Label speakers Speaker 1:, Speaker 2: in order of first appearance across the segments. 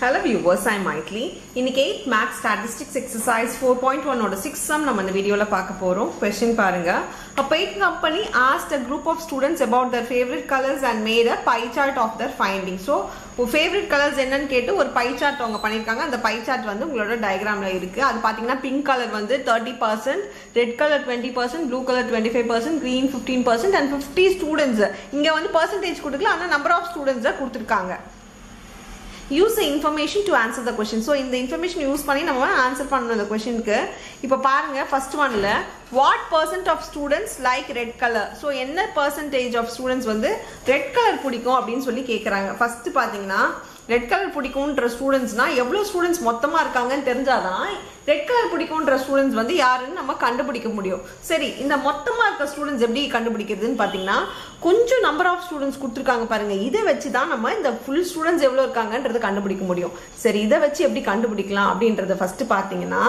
Speaker 1: Hello viewers ஐ மைட்லி இன்னைக்கு eight maths statistics exercise four point ஒன்னோட சிக்ஸ் சம் நம்ம இந்த வீடியோவில் பார்க்க போகிறோம் கொஸ்டின் பாருங்க. A paint company asked a group of students about their favorite colors and made a pie chart of their findings. So, favourite colours என்னன்னு கேட்டு ஒரு பை சார்ட் அவங்க பண்ணியிருக்காங்க. அந்த பை சார்ட் வந்து உங்களோட டயக்ராமில் இருக்குது அது பார்த்தீங்கன்னா பிங்க் கலர் வந்து thirty percent red colour twenty percent blue colour twenty five percent green fifteen percent and fifty students இங்கே வந்து பர்சன்டேஜ் கொடுக்கல ஆனால் நம்பர் ஆஃப் ஸ்டூடெண்ட்ஸை கொடுத்துருக்காங்க. Use the information to answer the question so இந்த இன்ஃபர்மேஷன் யூஸ் பண்ணி நம்ம ஆன்சர் பண்ணணும் இந்த கொஷினுக்கு இப்போ பாருங்க ஃபர்ஸ்ட் ஒன்ல what percent of students like red colour so என்ன பர்சன்டேஜ் ஆஃப் ஸ்டூடெண்ட்ஸ் வந்து ரெட் கலர் பிடிக்கும் அப்படின்னு சொல்லி கேட்குறாங்க ஃபர்ஸ்ட் பார்த்தீங்கன்னா ரெட் கலர் பிடிக்கும்ன்ற ஸ்டூடெண்ட்ஸ்னால் எவ்வளோ ஸ்டூடெண்ட்ஸ் மொத்தமாக இருக்காங்கன்னு தெரிஞ்சாதான் ரெட் கலர் பிடிக்கும்ன்ற ஸ்டூடெண்ட்ஸ் வந்து யாருன்னு நம்ம கண்டுபிடிக்க முடியும். சரி இந்த மொத்தமாக இருக்க ஸ்டூடெண்ட்ஸ் எப்படி கண்டுபிடிக்கிறதுன்னு பார்த்தீங்கன்னா கொஞ்சம் நம்பர் ஆஃப் ஸ்டூடெண்ட்ஸ் கொடுத்துருக்காங்க பாருங்க. இதை வச்சு தான் நம்ம இந்த ஃபுல் ஸ்டூடெண்ட்ஸ் எவ்வளோ இருக்காங்கன்றது கண்டுபிடிக்க முடியும். சரி இதை வச்சு எப்படி கண்டுபிடிக்கலாம் அப்படின்றத ஃபஸ்ட்டு பார்த்தீங்கன்னா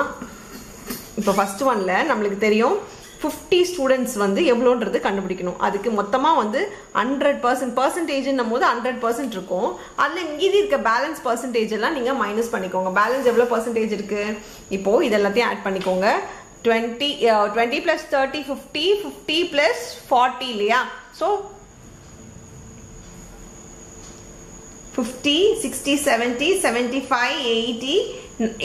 Speaker 1: இப்போ ஃபஸ்ட் ஒன்ல நம்மளுக்கு தெரியும். ஃபிஃப்டி ஸ்டூடெண்ட்ஸ் வந்து எவ்வளோன்றது கண்டுபிடிக்கணும். அதுக்கு மொத்தமாக வந்து ஹண்ட்ரட் பர்சன்ட் பர்சன்டேஜ்னும் போது ஹண்ட்ரட் பர்சன்ட் இருக்கும். அதில் மீதி இருக்க பேலன்ஸ் பர்சன்டேஜ் எல்லாம் நீங்கள் மைனஸ் பண்ணிக்கோங்க. பேலன்ஸ் எவ்வளோ பர்சன்டேஜ் இருக்கு? இப்போது இது எல்லாத்தையும் ஆட் பண்ணிக்கோங்க. Twenty twenty plus thirty fifty fifty plus forty இல்லையா? So fifty sixty seventy seventy five eighty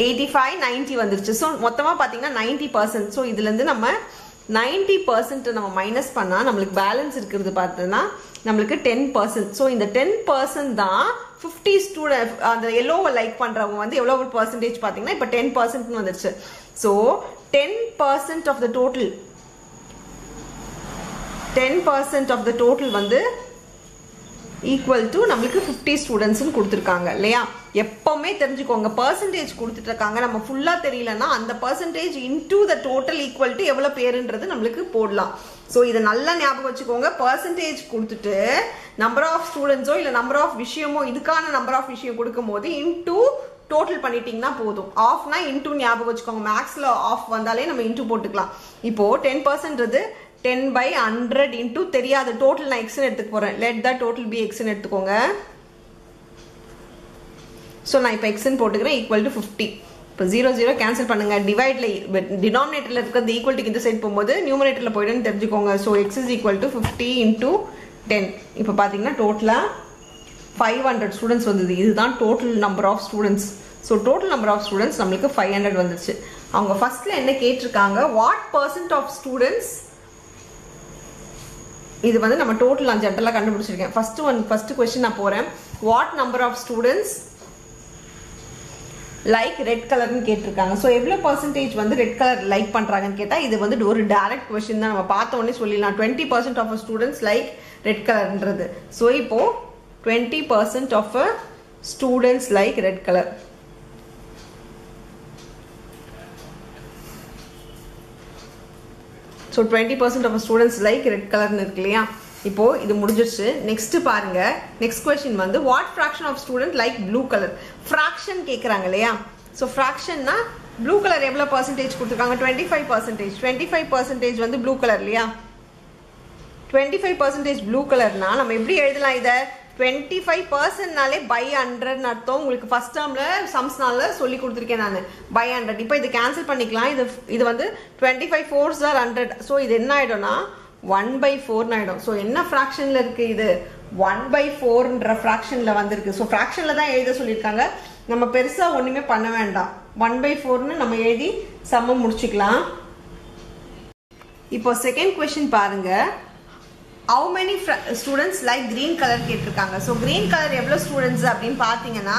Speaker 1: eighty five ninety வந்துருச்சு. ஸோ மொத்தமாக பார்த்தீங்கன்னா நைன்ட்டி பர்சன்ட் ஸோ இதுலேருந்து நம்ம நைன்ட்டி பர்சன்ட்டை நம்ம மைனஸ் பண்ணால் நம்மளுக்கு பேலன்ஸ் இருக்கிறது பார்த்தோன்னா நம்மளுக்கு டென் பர்சன்ட் ஸோ இந்த டென் பர்சன்ட் தான் ஃபிஃப்டி ஸ்டூடெண்ட் அந்த எல்லோவை லைக் பண்ணுறவங்க வந்து எவ்வளோ பர்சன்டேஜ் பார்த்தீங்கன்னா இப்போ டென் பர்சன்ட்னு வந்துருச்சு. So ten percent of the total ten percent of the total வந்து ஈக்குவல் டு நம்மளுக்கு ஃபிஃப்டி ஸ்டூடெண்ட்ஸ்னு கொடுத்துருக்காங்க இல்லையா? எப்பவுமே தெரிஞ்சுக்கோங்க பர்சன்டேஜ் கொடுத்துட்டு இருக்காங்க நம்ம ஃபுல்லாக தெரியலன்னா அந்த percentage into the total equal to எவ்வளோ பேருன்றது நம்மளுக்கு போடலாம். ஸோ இதை நல்லா ஞாபகம் வச்சுக்கோங்க. பர்சன்டேஜ் கொடுத்துட்டு நம்பர் ஆஃப் ஸ்டூடெண்ட்ஸோ இல்லை நம்பர் ஆஃப் விஷயமோ இதுக்கான நம்பர் ஆஃப் விஷயம் கொடுக்கும்போது இன்டூ டோட்டல் பண்ணிட்டீங்கன்னா போதும். ஆஃப்னா இன்டூ ஞாபகம் வச்சுக்கோங்க. மேக்ஸில் ஆஃப் வந்தாலே நம்ம இன்டூ போட்டுக்கலாம். இப்போ டென் பர்சன்ட்றது டென் பை ஹண்ட்ரட் இன்டூ தெரியாது. டோட்டல் நான் எக்ஸ்னு எடுத்துக்க போகிறேன் லெட் த டோட்டல் பி எக்ஸ்னு எடுத்துக்கோங்க. ஸோ நான் இப்போ எக்ஸ்னு போட்டுக்கிறேன் ஈக்குவல் டு ஃபிஃப்டி இப்போ ஜீரோ ஜீரோ கேன்சல் பண்ணுங்கள் டிவைடில் டினாமினேட்டரில் இருக்கிறது ஈக்குவல் இந்த சைட் போகும்போது நியூமினேட்டரில் போய்டுன்னு தெரிஞ்சுக்கோங்க. So X is equal to fifty into ten இப்போ பார்த்தீங்கன்னா டோட்டலாக ஃபைவ் ஹண்ட்ரட் ஸ்டூடெண்ட்ஸ் வந்தது. இதுதான் total number of students so total number of students நம்மளுக்கு ஃபைவ் ஹண்ட்ரட் வந்துச்சு. அவங்க ஃபர்ஸ்ட்ல என்ன கேட்டிருக்காங்க? வாட் பர்சன்ட் ஆஃப் ஸ்டூடெண்ட்ஸ் இது வந்து நம்ம டோட்டல் நான் ஜென்ரலாக கண்டுபிடிச்சிருக்கேன். ஃபர்ஸ்ட் ஒன் ஃபர்ஸ்ட் கொஸ்டின் நான் போகிறேன் what number of students like red கலர்னு கேட்டிருக்காங்க. ஸோ எவ்வளோ பர்சன்டேஜ் வந்து ரெட் கலர் லைக் பண்ணுறாங்கன்னு கேட்டால் இது வந்து ஒரு டேரக்ட் கொஷின் தான். நம்ம பார்த்த உடனே சொல்லிடலாம். Twenty percent of students like red கலர்ன்றது so இப்போ twenty percent of students like red colour so twenty percent of students like red கலர்னு இருக்கு இல்லையா? இப்போ இது முடிஞ்சிருச்சு. நெக்ஸ்ட் பாருங்க. நெக்ஸ்ட் கொஸ்டின் வந்து what fraction of student like blue colour fraction கேட்குறாங்க இல்லையா? ஸோ ஃப்ராக்ஷன்னா ப்ளூ கலர் எவ்வளோ பர்சன்டேஜ் கொடுத்துருக்காங்க? Twenty five percentage twenty five percentage வந்து ப்ளூ கலர் இல்லையா? டுவெண்ட்டி ஃபைவ் பர்சன்டேஜ் ப்ளூ கலர்னா நம்ம எப்படி எழுதலாம் இதை? டுவெண்ட்டி ஃபைவ் பர்சன்ட்னாலே பை ஹண்ட்ரட்னு அர்த்தம். உங்களுக்கு ஃபர்ஸ்ட் டேர்மில் சம்ஸ்னால சொல்லி கொடுத்துருக்கேன் நான். பை ஹண்ட்ரட் இப்போ இது கேன்சல் பண்ணிக்கலாம். இது இது வந்து twenty five fours are hundred so இது என்ன ஆகிடும்னா ஒன் பை ஃபோர்னு ஆகிடும் ஸோ என்ன ஃப்ராக்ஷனில் இருக்குது இது? ஒன் பை ஃபோர்ன்ற ஃப்ராக்ஷனில் வந்திருக்கு. ஸோ ஃப்ராக்ஷனில் தான் எழுத சொல்லியிருக்காங்க. நம்ம பெருசாக ஒன்றுமே பண்ண வேண்டாம். ஒன் பை ஃபோர்னு நம்ம எழுதி சம்ம முடிச்சுக்கலாம். இப்போ செகண்ட் கொஸ்டின் பாருங்கள் how many students like green colour கேட்டிருக்காங்க? ஸோ கிரீன் கலர் எவ்வளோ ஸ்டூடெண்ட்ஸ் அப்படின்னு பார்த்தீங்கன்னா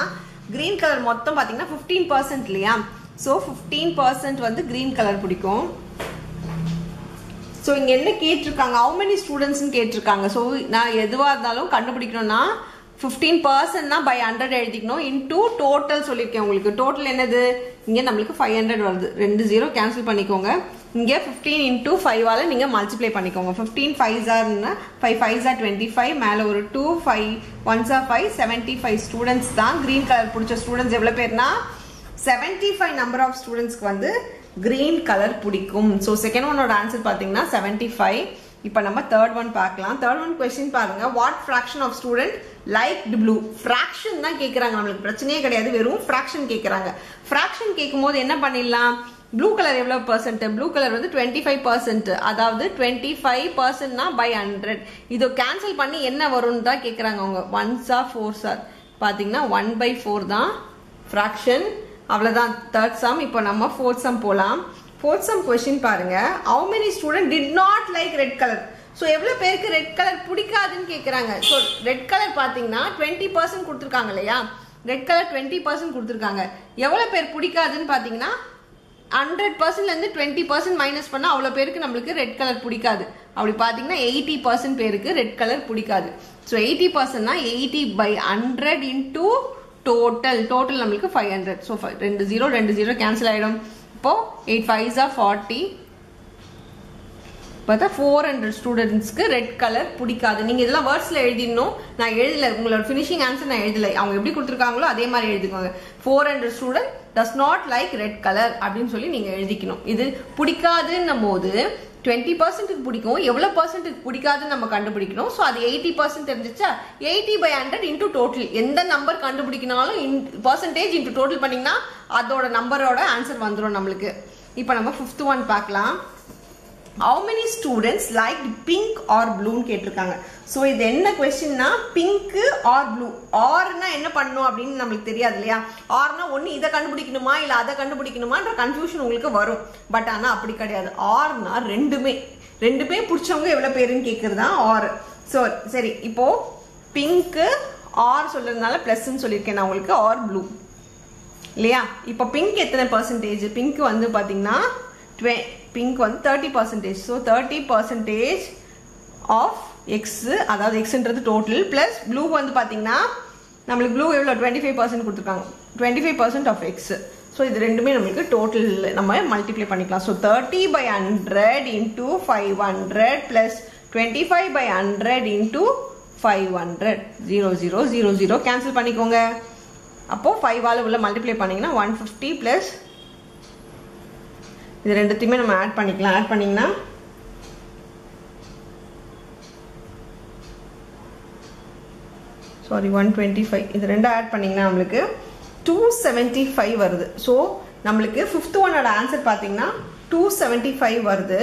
Speaker 1: கிரீன் கலர் மொத்தம் பார்த்தீங்கன்னா ஃபிஃப்டீன் பர்சன்ட் இல்லையா? ஸோ ஃபிஃப்டீன் பர்சன்ட் வந்து கிரீன் கலர் பிடிக்கும். ஸோ இங்கே என்ன கேட்டிருக்காங்க? ஹவு மெனி ஸ்டூடெண்ட்ஸ்னு கேட்டிருக்காங்க? ஸோ நான் எதுவாக இருந்தாலும் கண்டுபிடிக்கணும்னா ஃபிஃப்டீன் பர்சன்ட்னா பை ஹண்ட்ரட் எழுதிக்கணும். இன்டூ டோட்டல் சொல்லியிருக்கேன் உங்களுக்கு. டோட்டல் என்னது? இங்கே நம்மளுக்கு ஃபைவ் ஹண்ட்ரட் வருது. ரெண்டு ஜீரோ கேன்சல் பண்ணிக்கோங்க. இங்கே ஃபிஃப்டீன் இன்டூ ஃபைவால் நீங்கள் மல்டிப்ளை பண்ணிக்கோங்க. ஃபிஃப்டீன் ஃபைவ் ஜார்னா ஃபைவ் ஃபைவ் ஜார் டுவெண்ட்டி ஃபைவ் மேலே ஒரு டூ ஃபைவ் ஒன் ஜார் ஃபைவ் செவன்ட்டி ஃபைவ் ஸ்டூடெண்ட்ஸ் தான். க்ரீன் கலர் பிடிச்ச ஸ்டூடெண்ட்ஸ் எவ்வளோ பேர்னா? செவன்ட்டி ஃபைவ் நம்பர் ஆஃப் ஸ்டூடெண்ட்ஸ்க்கு வந்து கிரீன் கலர் பிடிக்கும். ஸோ செகண்ட் ஒன்னோட ஆன்சர் பார்த்தீங்கன்னா செவன்ட்டி ஃபைவ் இப்போ நம்ம தேர்ட் ஒன் பார்க்கலாம். தேர்ட் ஒன் கொஸ்டின் பாருங்க. What fraction of student like blue fraction தான் கேட்குறாங்க நம்மளுக்கு பிரச்சனையே கிடையாது. வெறும் ஃப்ராக்ஷன் கேட்குறாங்க ஃப்ராக்ஷன் கேட்கும்போது என்ன பண்ணிடலாம்? ப்ளூ கலர் எவ்வளோ பர்சன்ட் ப்ளூ கலர் வந்து டுவெண்ட்டி ஃபைவ் பர்சன்ட் அதாவது டுவெண்ட்டி ஃபைவ் பர்சன்ட்னா பை ஹண்ட்ரட் இதை கேன்சல் பண்ணி என்ன வரும்னு தான் கேட்குறாங்க அவங்க. ஒன்ஸா ஃபோர்ஸா பார்த்தீங்கன்னா ஒன் பை ஃபோர் தான். ஃப்ராக்ஷன் அவ்வளோதான் தேர்ட் சம் இப்போ நம்ம ஃபோர்த் சம் போகலாம் ஃபோர்த் சம் கொஷின் பாருங்க. How many student did not like red colour so எவ்வளோ பேருக்கு ரெட் கலர் பிடிக்காதுன்னு கேட்குறாங்க ஸோ ரெட் கலர் பார்த்தீங்கன்னா டுவெண்ட்டி பர்சன்ட் கொடுத்துருக்காங்க இல்லையா? ரெட் கலர் டுவெண்ட்டி பர்சன்ட் கொடுத்துருக்காங்க. எவ்வளோ பேர் பிடிக்காதுன்னு பார்த்தீங்கன்னா ஹண்ட்ரட் பர்சன்ட்லேருந்து டுவெண்ட்டி பர்சன்ட் மைனஸ் பண்ணால் அவ்வளோ பேருக்கு நம்மளுக்கு ரெட் கலர் பிடிக்காது. அப்படி பார்த்தீங்கன்னா எயிட்டி பர்சன்ட் பேருக்கு ரெட் கலர் பிடிக்காது. So eighty பர்சன்ட்னா eighty by hundred into total total நம்மளுக்கு ஃபைவ் ஹண்ட்ரட் ஸோ ரெண்டு ஜீரோ ரெண்டு ஜீரோ கேன்சல் ஆகிடும் இப்போது எயிட் ஃபைவ் ஜா ஃபார்ட்டி பார்த்தா ஃபோர் ஹண்ட்ரட் ஸ்டூடெண்ட்ஸ்க்கு ரெட் கலர் பிடிக்காது. நீங்கள் இதெல்லாம் வேர்ட்ஸில் எழுதிடணும். நான் எழுதல. உங்களோட ஃபினிஷிங் ஆன்சர் நான் எழுதலை. அவங்க எப்படி கொடுத்துருக்காங்களோ அதே மாதிரி எழுதிக்கோங்க. Four hundred student does not like red colour அப்படின்னு சொல்லி நீங்கள் எழுதிக்கணும். இது பிடிக்காதுன்னும் போது டுவெண்ட்டி பர்சன்ட்டுக்கு பிடிக்கும். எவ்வளோ பர்சன்ட்டுக்கு பிடிக்காதுன்னு நம்ம கண்டுபிடிக்கணும். ஸோ அது eighty percent தெரிஞ்சிச்சா eighty by hundred into total எந்த நம்பர் கண்டுபிடிக்கினாலும் இன் பர்சன்டேஜ் இன்டூ டோட்டல் பண்ணிங்கன்னா அதோட நம்பரோட ஆன்சர் வந்துடும் நம்மளுக்கு. இப்போ நம்ம ஃபிஃப்த் ஒன் பார்க்கலாம். How many students like pink or ப்ளூன்னு கேட்டிருக்காங்க. ஸோ இது என்ன கொஸ்டின்னா பிங்க்கு ஆர் ப்ளூ ஆர்னா என்ன பண்ணணும் அப்படின்னு நம்மளுக்கு தெரியாது இல்லையா? ஆர்னா ஒன்று இதை கண்டுபிடிக்கணுமா? இல்லை அதை கண்டுபிடிக்கணுமான்ற கன்ஃபியூஷன் உங்களுக்கு வரும். பட் ஆனால் அப்படி கிடையாது. ஆர்னா ரெண்டுமே. ரெண்டுமே பிடிச்சவங்க எவ்வளோ பேருன்னு கேட்குறது தான் ஆர் ஸோ சரி இப்போ பிங்க்கு ஆர் சொல்கிறதுனால ப்ளஸ்ன்னு சொல்லியிருக்கேன் நான் உங்களுக்கு. ஆர் ப்ளூ இல்லையா? இப்போ பிங்க் எத்தனை பர்சன்டேஜ் பிங்க் வந்து பார்த்தீங்கன்னா டுவெ பிங்க் வந்து thirty percentage so thirty percentage of X அதாவது எக்ஸ்ன்றது டோட்டல் ப்ளஸ் ப்ளூ வந்து பார்த்தீங்கன்னா நம்மளுக்கு ப்ளூ எவ்வளோ டுவெண்ட்டி ஃபைவ் பர்சன்ட் கொடுத்துருக்காங்க. Twenty five percent of X so இது ரெண்டுமே நம்மளுக்கு டோட்டல் நம்ம மல்டிப்ளை பண்ணிக்கலாம். So thirty by hundred into five hundred plus twenty five by hundred into five hundred zero zero zero zero cancel பண்ணிக்கோங்க அப்போது ஃபைவால் உள்ள multiply பண்ணிங்கன்னா ஒன் ஃபிஃப்டி ப்ளஸ் இது ரெண்டுத்தையுமே நம்ம ஆட் பண்ணிக்கலாம். ஆட் பண்ணிங்கன்னா சாரி ஒன் டுவெண்ட்டி ஃபைவ் இது ரெண்டும் ஆட் பண்ணிங்கன்னா நம்மளுக்கு டூ செவன்ட்டி ஃபைவ் வருது. ஸோ நம்மளுக்கு ஃபிஃப்த் ஒன்னோட ஆன்சர் பார்த்தீங்கன்னா டூ செவன்ட்டி ஃபைவ் வருது.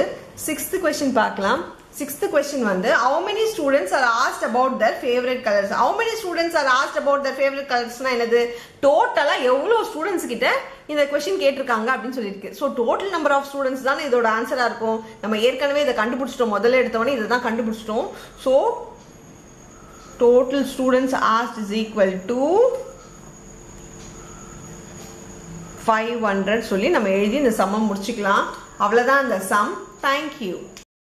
Speaker 1: சிக்ஸ்த்து கொஸ்டின் பார்க்கலாம். சிக்ஸ்த் கொஸ்டின் வந்து how many students are asked about their favourite colours how many students are asked about their favourite கலர்ஸ்னா என்னது? டோட்டலாக எவ்வளோ ஸ்டூடெண்ட்ஸ் கிட்ட இந்த கொஸ்டின் கேட்டிருக்காங்க அப்படின்னு சொல்லியிருக்கு. So total number of students தான் இதோட ஆன்சராக இருக்கும். நம்ம ஏற்கனவே இதை கண்டுபிடிச்சிட்டோம். முதல்ல எடுத்தவொடனே இதை தான் கண்டுபிடிச்சிட்டோம். So total students asked is equal to five hundred சொல்லி நம்ம எழுதி இந்த சம்மை முடிச்சுக்கலாம். அவ்வளோதான் இந்த சம் தேங்க்யூ